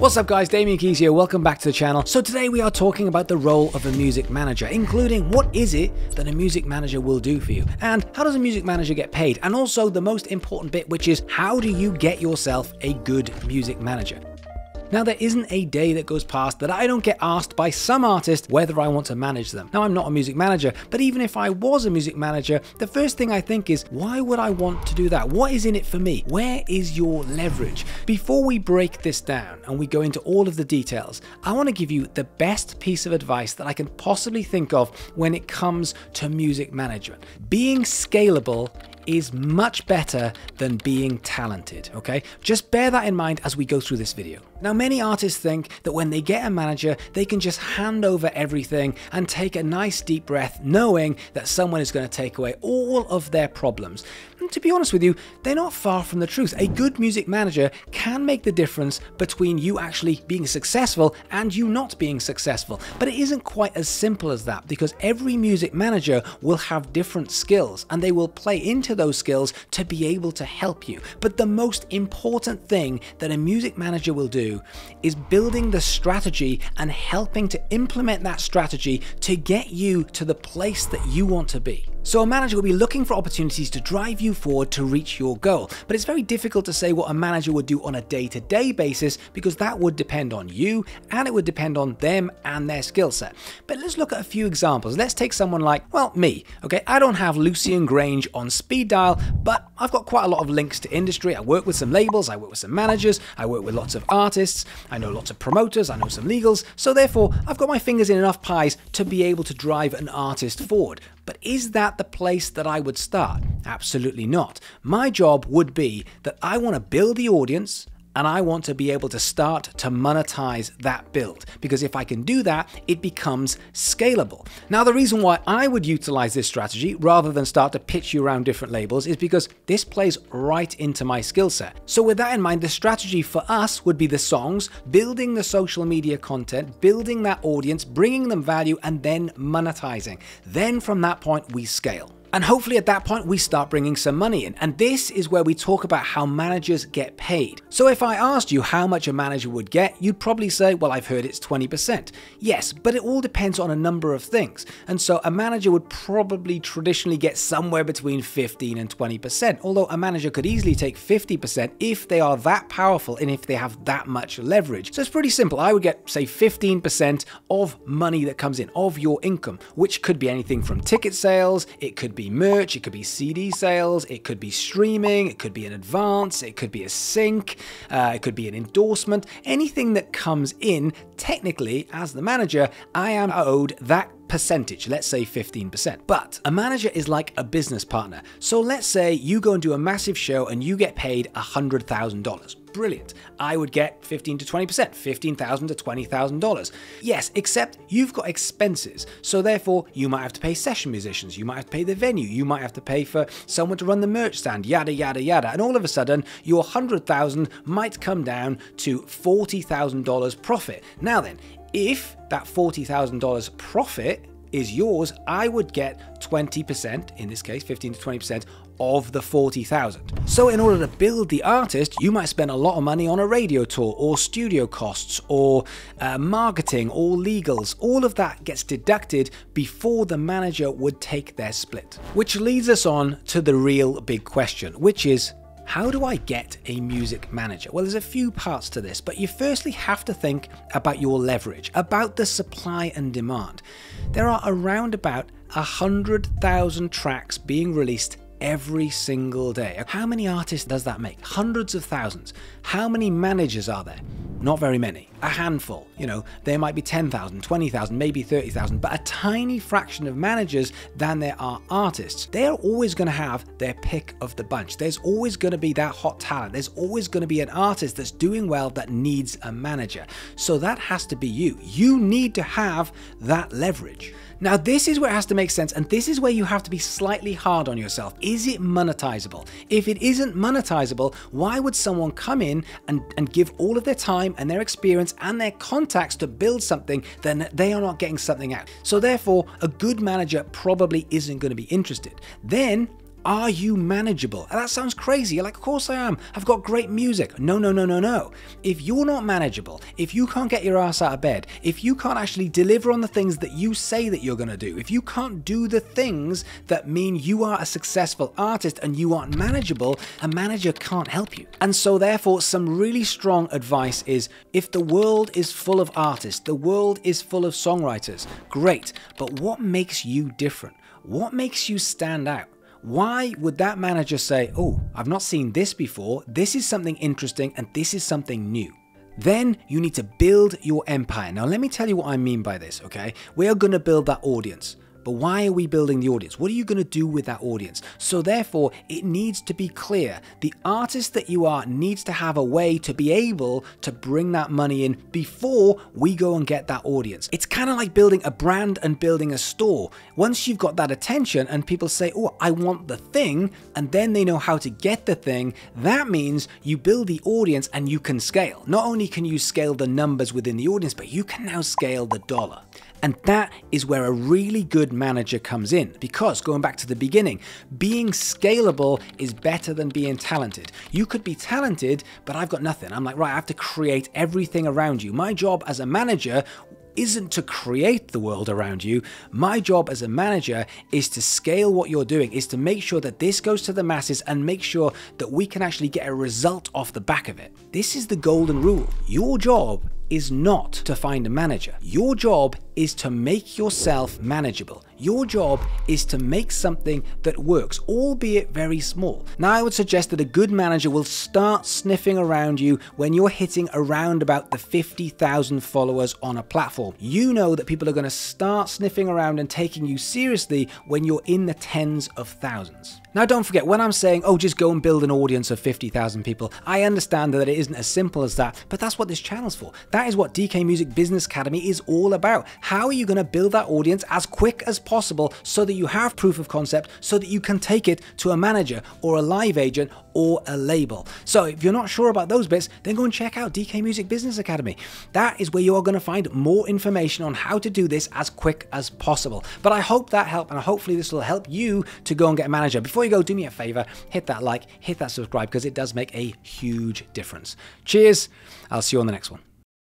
What's up guys, Damian Keyes here, welcome back to the channel. So today we are talking about the role of a music manager, including what is it that a music manager will do for you, and how does a music manager get paid, and also the most important bit which is how do you get yourself a good music manager. Now, there isn't a day that goes past that I don't get asked by some artist whether I want to manage them. Now, I'm not a music manager, but even if I was a music manager, the first thing I think is, why would I want to do that? What is in it for me? Where is your leverage? Before we break this down and we go into all of the details, I want to give you the best piece of advice that I can possibly think of when it comes to music management. Being scalable is much better than being talented, okay? Just bear that in mind as we go through this video. Now, many artists think that when they get a manager, they can just hand over everything and take a nice deep breath, knowing that someone is going to take away all of their problems. And to be honest with you, they're not far from the truth. A good music manager can make the difference between you actually being successful and you not being successful. But it isn't quite as simple as that because every music manager will have different skills and they will play into those skills to be able to help you. But the most important thing that a music manager will do is building the strategy and helping to implement that strategy to get you to the place that you want to be. So a manager will be looking for opportunities to drive you forward to reach your goal. But it's very difficult to say what a manager would do on a day-to-day -day basis because that would depend on you and it would depend on them and their skill set. But let's look at a few examples. Let's take someone like, well, me. Okay, I don't have Lucian Grainge on speed dial, but I've got quite a lot of links to industry. I work with some labels, I work with some managers, I work with lots of artists, I know lots of promoters, I know some legals. So therefore, I've got my fingers in enough pies to be able to drive an artist forward. But is that the place that I would start? Absolutely not. My job would be that I want to build the audience, and I want to be able to start to monetize that build because if I can do that, it becomes scalable. Now, the reason why I would utilize this strategy rather than start to pitch you around different labels is because this plays right into my skill set. So, with that in mind, the strategy for us would be the songs, building the social media content, building that audience, bringing them value, and then monetizing. Then from that point, we scale. And hopefully at that point we start bringing some money in. And this is where we talk about how managers get paid. So if I asked you how much a manager would get, you'd probably say, well, I've heard it's 20%. Yes, but it all depends on a number of things. And so a manager would probably traditionally get somewhere between 15 and 20%, although a manager could easily take 50% if they are that powerful and if they have that much leverage. So it's pretty simple. I would get, say, 15% of money that comes in, of your income, which could be anything from ticket sales, it could be be merch, it could be CD sales, it could be streaming, it could be an advance, it could be a sync, uh, it could be an endorsement. Anything that comes in, technically, as the manager, I am owed that percentage, let's say 15%. But a manager is like a business partner. So let's say you go and do a massive show and you get paid $100,000 brilliant. I would get 15 to 20%, 15,000 to $20,000. Yes, except you've got expenses. So therefore, you might have to pay session musicians, you might have to pay the venue, you might have to pay for someone to run the merch stand, yada, yada, yada. And all of a sudden, your 100,000 might come down to $40,000 profit. Now then, if that $40,000 profit is yours, I would get 20%, in this case 15 to 20% of the 40,000. So in order to build the artist, you might spend a lot of money on a radio tour or studio costs or uh, marketing or legals. All of that gets deducted before the manager would take their split. Which leads us on to the real big question, which is how do I get a music manager? Well, there's a few parts to this, but you firstly have to think about your leverage, about the supply and demand. There are around about 100,000 tracks being released every single day. How many artists does that make? Hundreds of thousands. How many managers are there? Not very many. A handful. You know, there might be 10,000, 20,000, maybe 30,000, but a tiny fraction of managers than there are artists. They're always going to have their pick of the bunch. There's always going to be that hot talent. There's always going to be an artist that's doing well that needs a manager. So that has to be you. You need to have that leverage. Now, this is where it has to make sense, and this is where you have to be slightly hard on yourself. Is it monetizable? If it isn't monetizable, why would someone come in and, and give all of their time and their experience and their contacts to build something, then they are not getting something out? So, therefore, a good manager probably isn't going to be interested. Then, Are you manageable? And that sounds crazy. You're like, of course I am. I've got great music. No, no, no, no, no. If you're not manageable, if you can't get your ass out of bed, if you can't actually deliver on the things that you say that you're going to do, if you can't do the things that mean you are a successful artist and you aren't manageable, a manager can't help you. And so, therefore, some really strong advice is if the world is full of artists, the world is full of songwriters, great. But what makes you different? What makes you stand out? Why would that manager say, oh, I've not seen this before, this is something interesting, and this is something new? Then you need to build your empire. Now, let me tell you what I mean by this, okay? We are going to build that audience. But why are we building the audience? What are you going to do with that audience? So therefore, it needs to be clear. The artist that you are needs to have a way to be able to bring that money in before we go and get that audience. It's kind of like building a brand and building a store. Once you've got that attention and people say, oh, I want the thing, and then they know how to get the thing, that means you build the audience and you can scale. Not only can you scale the numbers within the audience, but you can now scale the dollar. And that is where a really good manager comes in. Because going back to the beginning, being scalable is better than being talented. You could be talented, but I've got nothing. I'm like, right, I have to create everything around you. My job as a manager isn't to create the world around you. My job as a manager is to scale what you're doing, is to make sure that this goes to the masses and make sure that we can actually get a result off the back of it. This is the golden rule. Your job is not to find a manager. Your job is to make yourself manageable. Your job is to make something that works, albeit very small. Now, I would suggest that a good manager will start sniffing around you when you're hitting around about the 50,000 followers on a platform. You know that people are going to start sniffing around and taking you seriously when you're in the tens of thousands. Now, don't forget, when I'm saying, oh, just go and build an audience of 50,000 people, I understand that it isn't as simple as that, but that's what this channel's for. That is what DK Music Business Academy is all about. How are you going to build that audience as quick as possible so that you have proof of concept, so that you can take it to a manager or a live agent or a label? So if you're not sure about those bits, then go and check out DK Music Business Academy. That is where you are going to find more information on how to do this as quick as possible. But I hope that helped, and hopefully this will help you to go and get a manager. Before you go, do me a favor, hit that like, hit that subscribe, because it does make a huge difference. Cheers. I'll see you on the next one.